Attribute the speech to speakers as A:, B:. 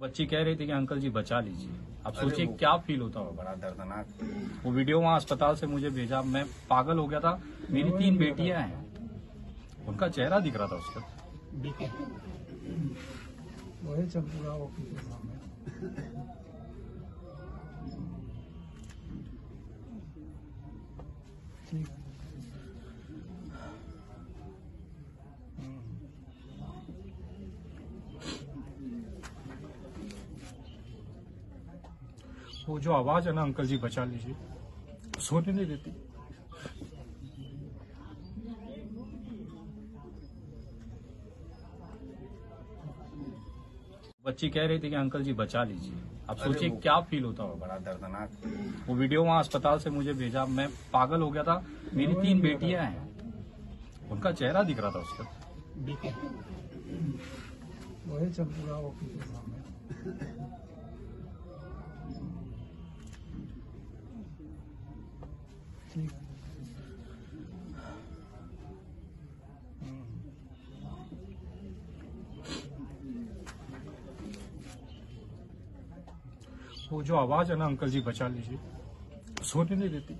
A: बच्ची कह रही थी कि अंकल जी बचा लीजिए। आप सोचिए क्या फील होता होगा।
B: बड़ा दर्दनाक।
A: वो वीडियो वहाँ अस्पताल से मुझे भेजा। मैं पागल हो गया था। मेरी तीन बेटियाँ हैं। उनका चेहरा दिख रहा था उसका।
C: वही
A: वो जो आवाज़ है ना अंकल जी बचा लीजिए। सोने नहीं देती। बच्ची कह रही थी कि अंकल जी बचा लीजिए। आप सोचिए क्या फील होता होगा।
B: बड़ा दर्दनाक।
A: वो वीडियो वहाँ अस्पताल से मुझे भेजा। मैं पागल हो गया था। मेरी तीन बेटियाँ हैं। उनका चेहरा दिख रहा था उस पर
C: वही चल पूरा
A: वो जो आवाज़ है ना अंकल जी बचा लीजिए। सोने नहीं देती।